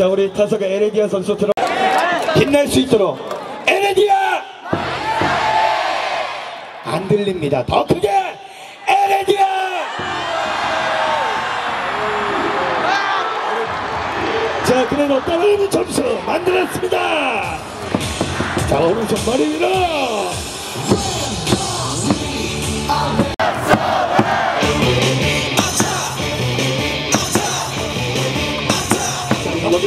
자 우리 타석의 에레디아 선수 들어 빛날 수 있도록. 에레디아! 안 들립니다. 더 크게! 에레디아 그래도 따라오는 점수 만들었습니다. 자 오른쪽 머리 위로 자 가보자